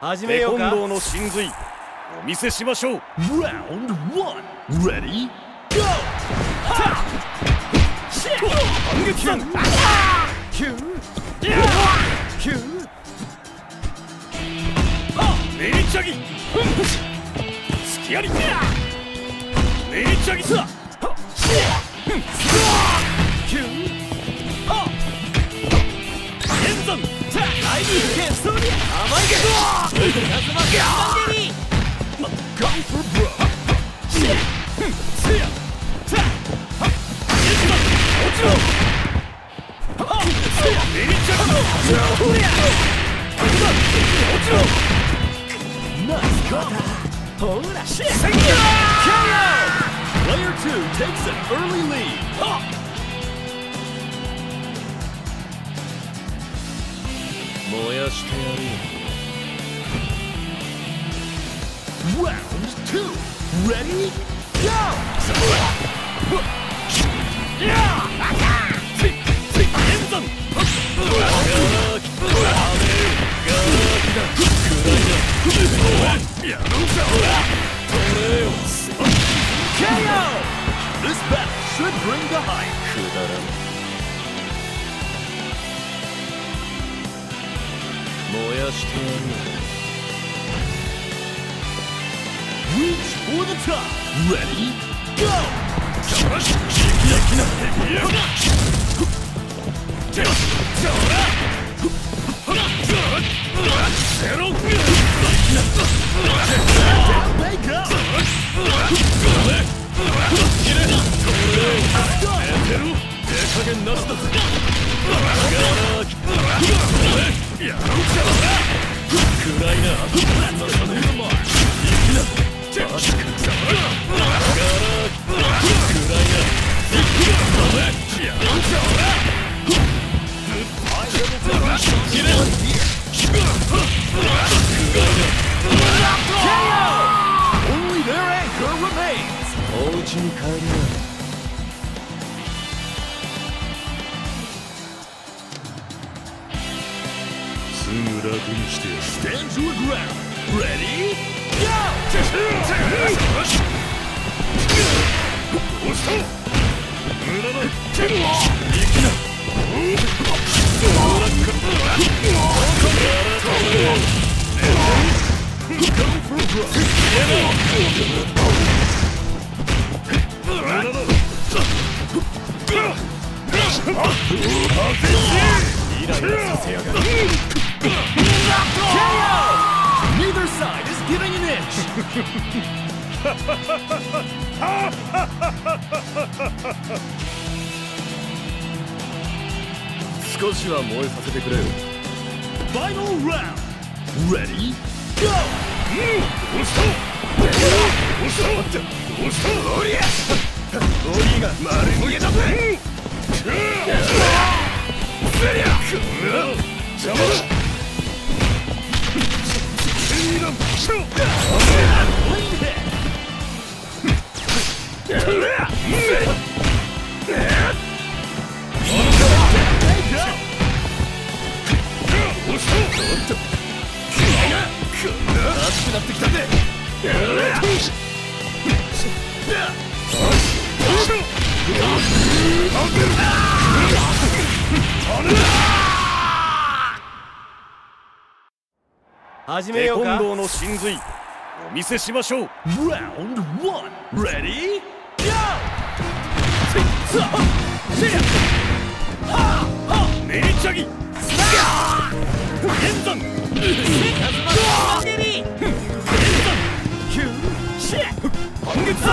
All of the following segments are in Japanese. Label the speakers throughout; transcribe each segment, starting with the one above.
Speaker 1: 始めようか。
Speaker 2: の真髄お見せしましょう。
Speaker 3: Round one. Ready? Go!
Speaker 2: 反撃戦
Speaker 1: キューキュー
Speaker 2: メリチャギスキアリメリチャギさ燃やしてやるよ。
Speaker 3: Round two. Ready? Go!
Speaker 1: ケ
Speaker 3: This battle should bring the hype.
Speaker 2: くだらん燃やしてやるよ
Speaker 3: Reach for the top. Ready? Go!
Speaker 1: ー
Speaker 3: Down they go!
Speaker 2: 加減なしだぜやろうか暗いなまさねえ行きなバシクラ暗いな
Speaker 3: Only their anchor remains.
Speaker 2: お家に帰りなすぐ楽にしてやる
Speaker 3: Stand your ground. Ready?
Speaker 2: 無駄な剣は行きなイライラさせやがる。
Speaker 3: getting an inch. Final round. Ready? Go!
Speaker 2: 押し
Speaker 1: 始めようか。
Speaker 2: の真髄お見せしましょう。
Speaker 3: Round one. Ready? Go!
Speaker 2: メリチャギ。剣山
Speaker 1: マンゲリキューシェ
Speaker 2: 反撃山
Speaker 1: マ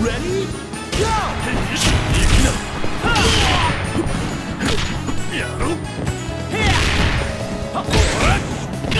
Speaker 3: Ready?
Speaker 1: やろうじ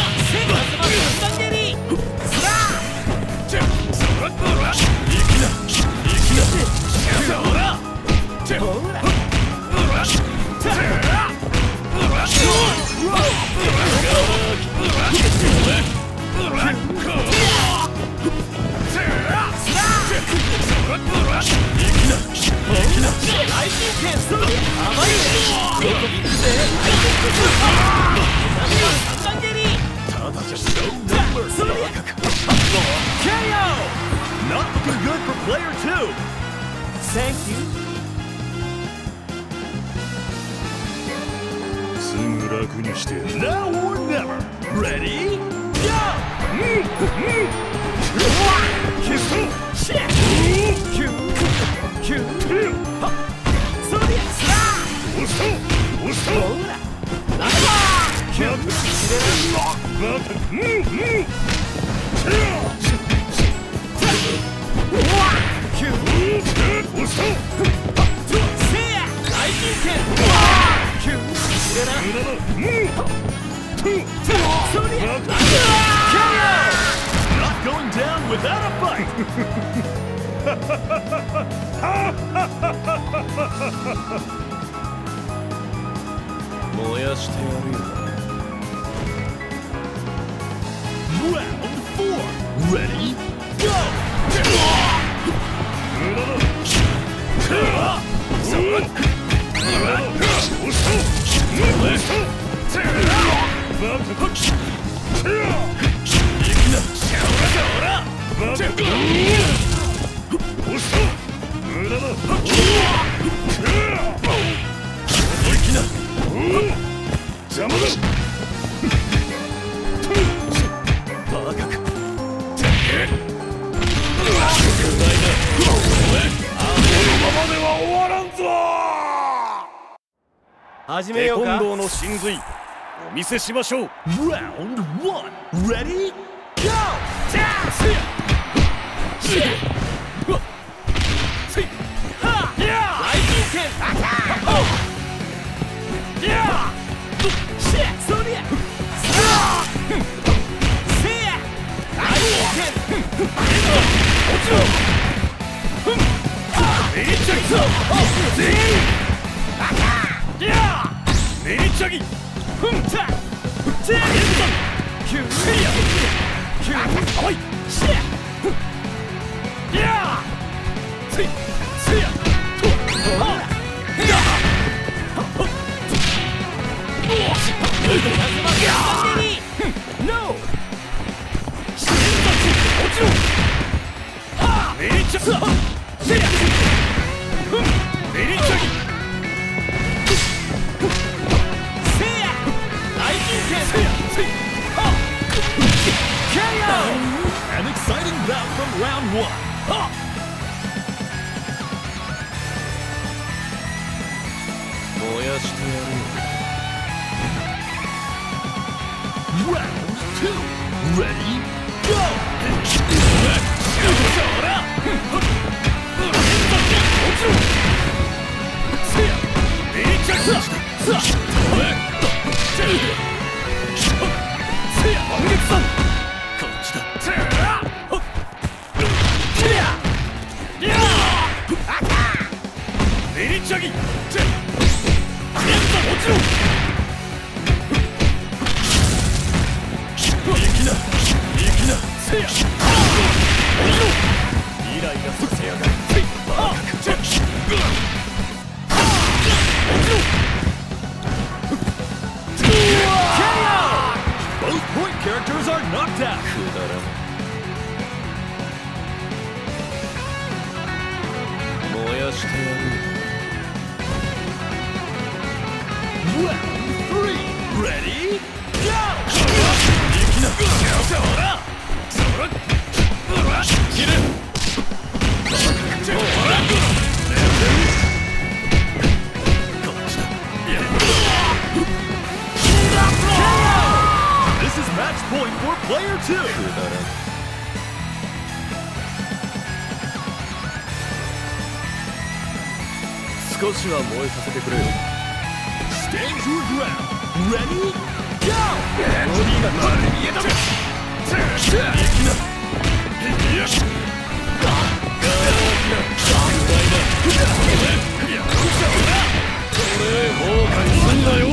Speaker 3: never. Ready? Not
Speaker 1: 燃やしてやるよ
Speaker 3: Round four. Ready? Go!
Speaker 1: 邪
Speaker 4: 始めようか。
Speaker 1: コンドーの真髄。お見せしましょう。
Speaker 3: Round one. Ready? Go!
Speaker 1: ネ
Speaker 3: one.
Speaker 1: ネリチャギて落ちろ行きな行きなせや落ちろイライラさせやがるバカかて落ちろ
Speaker 3: Both point characters are knocked out.
Speaker 1: くだらん燃やしてやる
Speaker 2: 少しは燃えさせてくれよ。
Speaker 3: Stand your ground. Ready? Go!
Speaker 2: ボディが丸見えだ後悔すんなよ